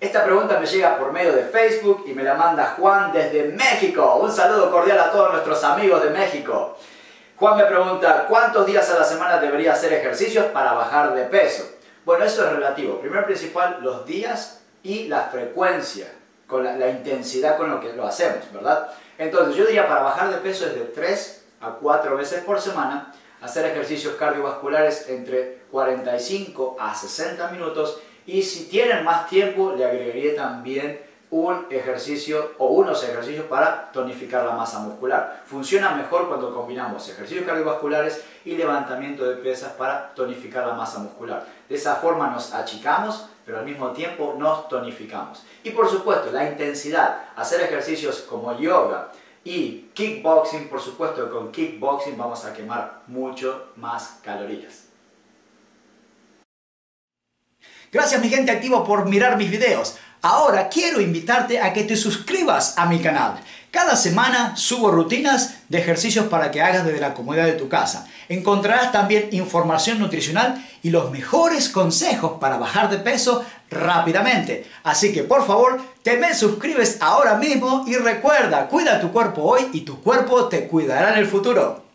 Esta pregunta me llega por medio de Facebook y me la manda Juan desde México. Un saludo cordial a todos nuestros amigos de México. Juan me pregunta, ¿cuántos días a la semana debería hacer ejercicios para bajar de peso? Bueno, eso es relativo. Primero principal, los días y la frecuencia, con la, intensidad con lo que lo hacemos, ¿verdad? Entonces, yo diría para bajar de peso es de 3 a 4 veces por semana, hacer ejercicios cardiovasculares entre 45 a 60 minutos y si tienen más tiempo le agregaría también un ejercicio o unos ejercicios para tonificar la masa muscular. Funciona mejor cuando combinamos ejercicios cardiovasculares y levantamiento de pesas para tonificar la masa muscular. De esa forma nos achicamos, pero al mismo tiempo nos tonificamos. Y por supuesto, la intensidad, hacer ejercicios como yoga y kickboxing, por supuesto con kickboxing vamos a quemar mucho más calorías. Gracias mi gente activa por mirar mis videos. Ahora quiero invitarte a que te suscribas a mi canal. Cada semana subo rutinas de ejercicios para que hagas desde la comodidad de tu casa. Encontrarás también información nutricional y los mejores consejos para bajar de peso rápidamente. Así que por favor, te me suscribes ahora mismo y recuerda, cuida tu cuerpo hoy y tu cuerpo te cuidará en el futuro.